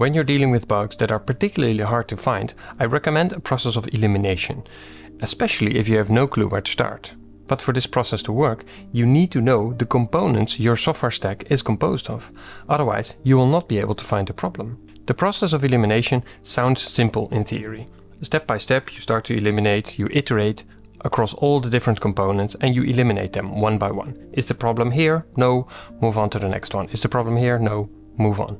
When you're dealing with bugs that are particularly hard to find, I recommend a process of elimination, especially if you have no clue where to start. But for this process to work, you need to know the components your software stack is composed of. Otherwise, you will not be able to find the problem. The process of elimination sounds simple in theory. Step by step, you start to eliminate, you iterate across all the different components and you eliminate them one by one. Is the problem here? No. Move on to the next one. Is the problem here? No. Move on.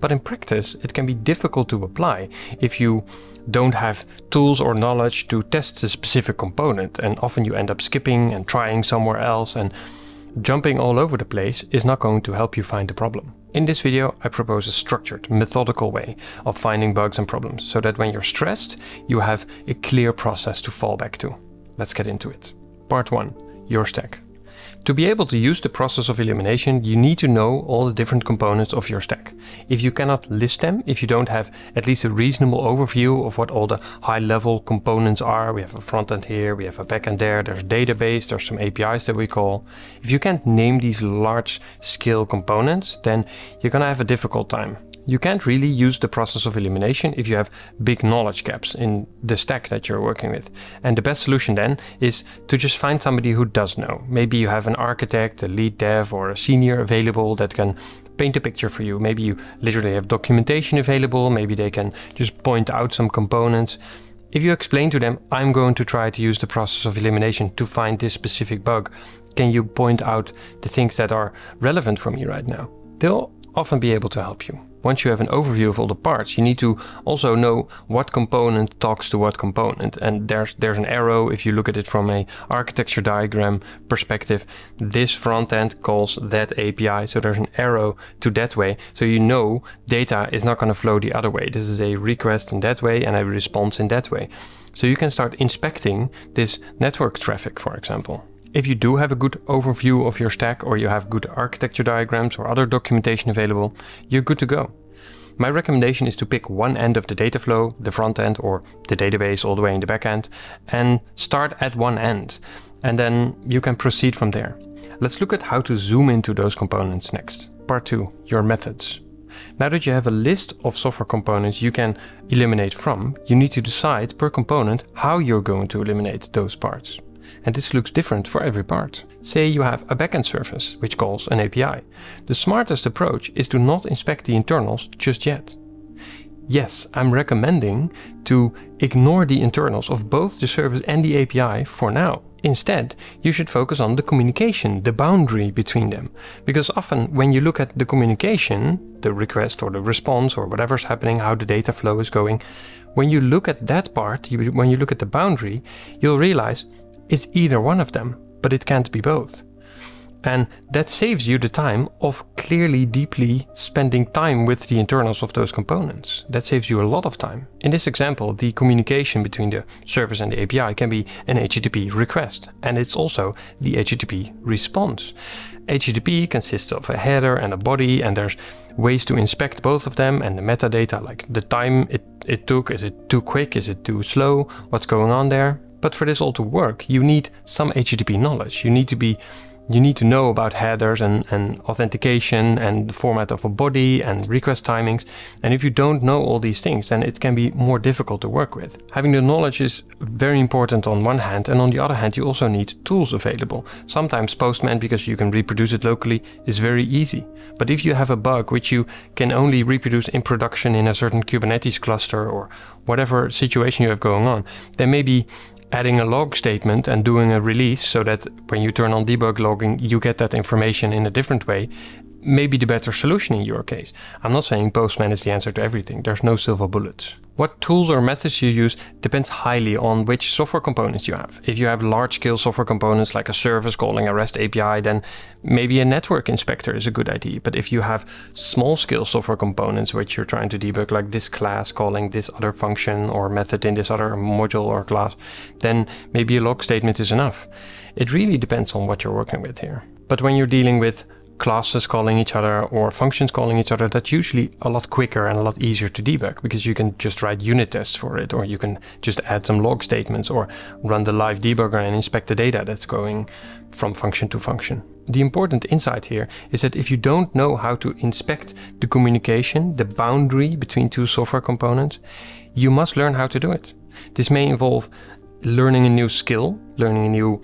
But in practice, it can be difficult to apply if you don't have tools or knowledge to test a specific component, and often you end up skipping and trying somewhere else, and jumping all over the place is not going to help you find the problem. In this video, I propose a structured, methodical way of finding bugs and problems, so that when you're stressed, you have a clear process to fall back to. Let's get into it. Part 1. Your stack. To be able to use the process of elimination, you need to know all the different components of your stack. If you cannot list them, if you don't have at least a reasonable overview of what all the high level components are, we have a front end here, we have a back end there, there's a database, there's some APIs that we call. If you can't name these large scale components, then you're gonna have a difficult time. You can't really use the process of elimination if you have big knowledge gaps in the stack that you're working with. And the best solution then is to just find somebody who does know. Maybe you have an architect, a lead dev, or a senior available that can paint a picture for you. Maybe you literally have documentation available. Maybe they can just point out some components. If you explain to them, I'm going to try to use the process of elimination to find this specific bug, can you point out the things that are relevant for me right now? They'll often be able to help you. Once you have an overview of all the parts, you need to also know what component talks to what component. And there's there's an arrow if you look at it from a architecture diagram perspective. This front end calls that API, so there's an arrow to that way. So you know data is not going to flow the other way. This is a request in that way and a response in that way. So you can start inspecting this network traffic, for example. If you do have a good overview of your stack or you have good architecture diagrams or other documentation available, you're good to go. My recommendation is to pick one end of the data flow, the front end or the database all the way in the back end, and start at one end. And then you can proceed from there. Let's look at how to zoom into those components next. Part 2, your methods. Now that you have a list of software components you can eliminate from, you need to decide per component how you're going to eliminate those parts and this looks different for every part. Say you have a backend service, which calls an API. The smartest approach is to not inspect the internals just yet. Yes, I'm recommending to ignore the internals of both the service and the API for now. Instead, you should focus on the communication, the boundary between them. Because often when you look at the communication, the request or the response or whatever's happening, how the data flow is going, when you look at that part, you, when you look at the boundary, you'll realize is either one of them, but it can't be both. And that saves you the time of clearly deeply spending time with the internals of those components. That saves you a lot of time. In this example, the communication between the service and the API can be an HTTP request, and it's also the HTTP response. HTTP consists of a header and a body, and there's ways to inspect both of them and the metadata, like the time it, it took, is it too quick, is it too slow, what's going on there. But for this all to work, you need some HTTP knowledge. You need to be you need to know about headers and, and authentication and the format of a body and request timings. And if you don't know all these things, then it can be more difficult to work with. Having the knowledge is very important on one hand, and on the other hand, you also need tools available. Sometimes Postman, because you can reproduce it locally, is very easy. But if you have a bug which you can only reproduce in production in a certain Kubernetes cluster or whatever situation you have going on, then maybe adding a log statement and doing a release so that when you turn on debug logging, you get that information in a different way may be the better solution in your case. I'm not saying Postman is the answer to everything. There's no silver bullets. What tools or methods you use depends highly on which software components you have. If you have large scale software components like a service calling a REST API, then maybe a network inspector is a good idea. But if you have small scale software components which you're trying to debug, like this class calling this other function or method in this other module or class, then maybe a log statement is enough. It really depends on what you're working with here. But when you're dealing with classes calling each other or functions calling each other, that's usually a lot quicker and a lot easier to debug because you can just write unit tests for it, or you can just add some log statements or run the live debugger and inspect the data that's going from function to function. The important insight here is that if you don't know how to inspect the communication, the boundary between two software components, you must learn how to do it. This may involve learning a new skill, learning a new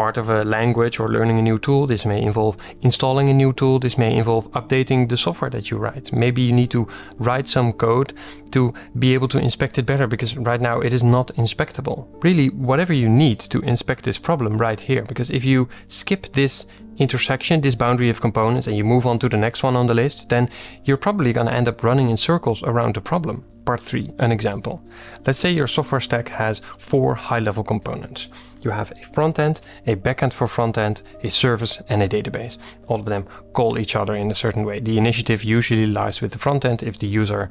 part of a language or learning a new tool. This may involve installing a new tool. This may involve updating the software that you write. Maybe you need to write some code to be able to inspect it better because right now it is not inspectable. Really, whatever you need to inspect this problem right here, because if you skip this intersection, this boundary of components, and you move on to the next one on the list, then you're probably going to end up running in circles around the problem. Part 3, an example. Let's say your software stack has four high-level components. You have a front end, a backend for front end, a service, and a database. All of them call each other in a certain way. The initiative usually lies with the front end if the user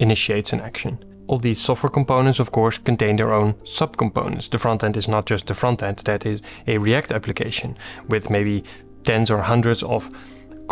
initiates an action. All these software components, of course, contain their own subcomponents. The front end is not just the front end, that is a React application with maybe tens or hundreds of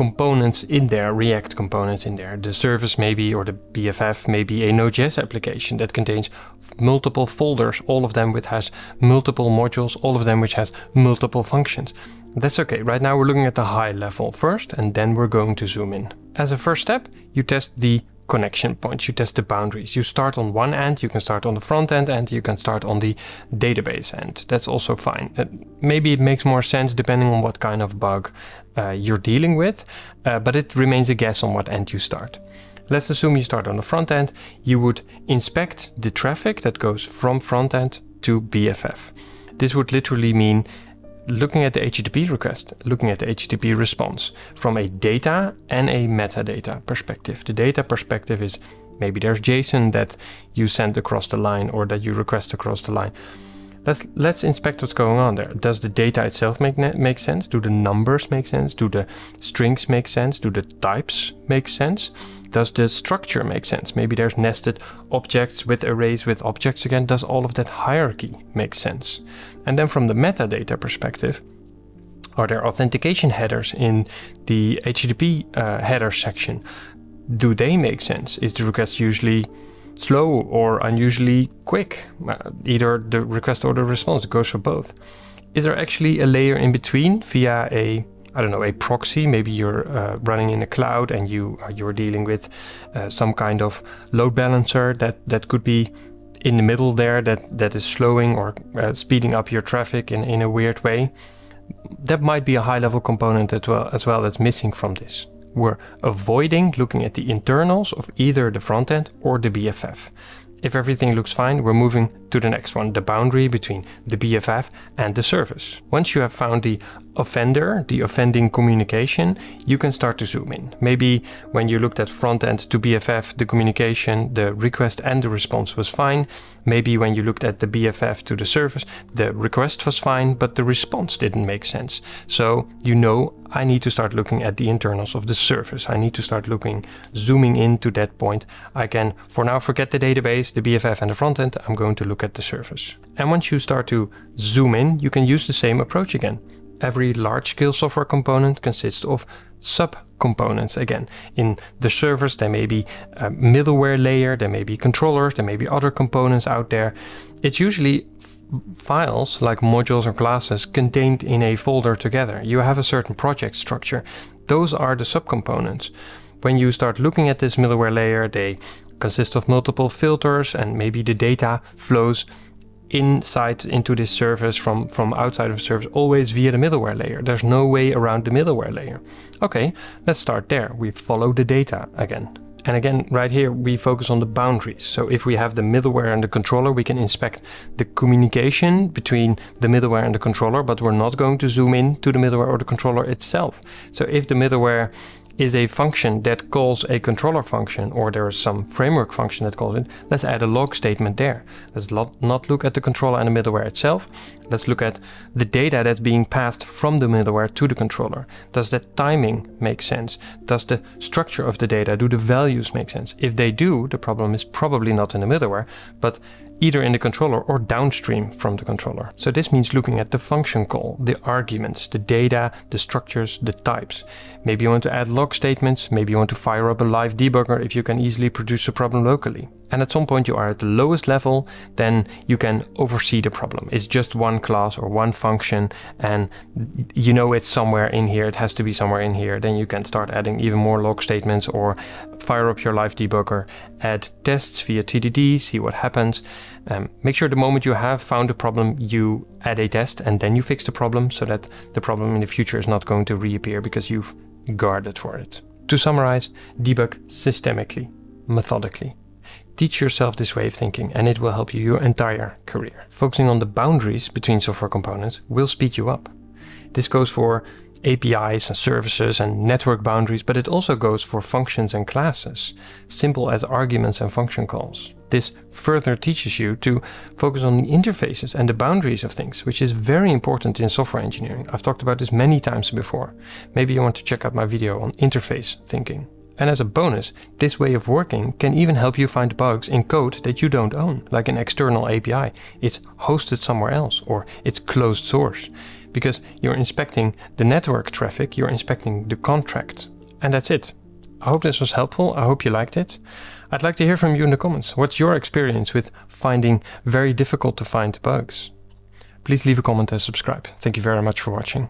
components in there, React components in there. The service maybe, or the BFF maybe a Node.js application that contains multiple folders, all of them which has multiple modules, all of them which has multiple functions. That's okay. Right now we're looking at the high level first, and then we're going to zoom in. As a first step, you test the connection points. You test the boundaries. You start on one end, you can start on the front end, and you can start on the database end. That's also fine. Uh, maybe it makes more sense depending on what kind of bug uh, you're dealing with, uh, but it remains a guess on what end you start. Let's assume you start on the front end. You would inspect the traffic that goes from front end to BFF. This would literally mean looking at the HTTP request, looking at the HTTP response from a data and a metadata perspective. The data perspective is maybe there's JSON that you send across the line or that you request across the line. Let's let's inspect what's going on there. Does the data itself make make sense? Do the numbers make sense? Do the strings make sense? Do the types make sense? Does the structure make sense? Maybe there's nested objects with arrays with objects again. Does all of that hierarchy make sense? And then from the metadata perspective, are there authentication headers in the HTTP uh, header section? Do they make sense? Is the request usually slow or unusually quick? Uh, either the request or the response goes for both. Is there actually a layer in between via a I don't know, a proxy. Maybe you're uh, running in a cloud and you uh, you're dealing with uh, some kind of load balancer that that could be in the middle there that that is slowing or uh, speeding up your traffic in in a weird way. That might be a high level component as well as well that's missing from this. We're avoiding looking at the internals of either the front end or the BFF. If everything looks fine, we're moving to the next one, the boundary between the BFF and the service. Once you have found the offender, the offending communication, you can start to zoom in. Maybe when you looked at front end to BFF, the communication, the request and the response was fine. Maybe when you looked at the BFF to the service, the request was fine, but the response didn't make sense. So you know I need to start looking at the internals of the service. I need to start looking, zooming in to that point. I can, for now, forget the database, the BFF and the front end. I'm going to look at the service. And once you start to zoom in, you can use the same approach again. Every large-scale software component consists of sub-components again. In the servers, there may be a middleware layer, there may be controllers, there may be other components out there. It's usually files like modules or classes contained in a folder together. You have a certain project structure. Those are the subcomponents. When you start looking at this middleware layer, they consist of multiple filters and maybe the data flows inside into this service from, from outside of the service always via the middleware layer. There's no way around the middleware layer. Okay, let's start there. We follow the data again. And again, right here, we focus on the boundaries. So if we have the middleware and the controller, we can inspect the communication between the middleware and the controller, but we're not going to zoom in to the middleware or the controller itself. So if the middleware is a function that calls a controller function or there is some framework function that calls it, let's add a log statement there. Let's not look at the controller and the middleware itself. Let's look at the data that's being passed from the middleware to the controller. Does that timing make sense? Does the structure of the data, do the values make sense? If they do, the problem is probably not in the middleware, but either in the controller or downstream from the controller. So this means looking at the function call, the arguments, the data, the structures, the types. Maybe you want to add log statements, maybe you want to fire up a live debugger if you can easily produce a problem locally. And at some point you are at the lowest level, then you can oversee the problem. It's just one class or one function and you know it's somewhere in here, it has to be somewhere in here. Then you can start adding even more log statements or fire up your live debugger, add tests via TDD, see what happens. Um, make sure the moment you have found a problem, you add a test and then you fix the problem so that the problem in the future is not going to reappear because you've guarded for it. To summarize, debug systemically, methodically. Teach yourself this way of thinking and it will help you your entire career. Focusing on the boundaries between software components will speed you up. This goes for APIs and services and network boundaries, but it also goes for functions and classes, simple as arguments and function calls. This further teaches you to focus on the interfaces and the boundaries of things, which is very important in software engineering. I've talked about this many times before. Maybe you want to check out my video on interface thinking. And as a bonus, this way of working can even help you find bugs in code that you don't own, like an external API. It's hosted somewhere else or it's closed source because you're inspecting the network traffic, you're inspecting the contract. And that's it. I hope this was helpful. I hope you liked it. I'd like to hear from you in the comments. What's your experience with finding very difficult to find bugs? Please leave a comment and subscribe. Thank you very much for watching.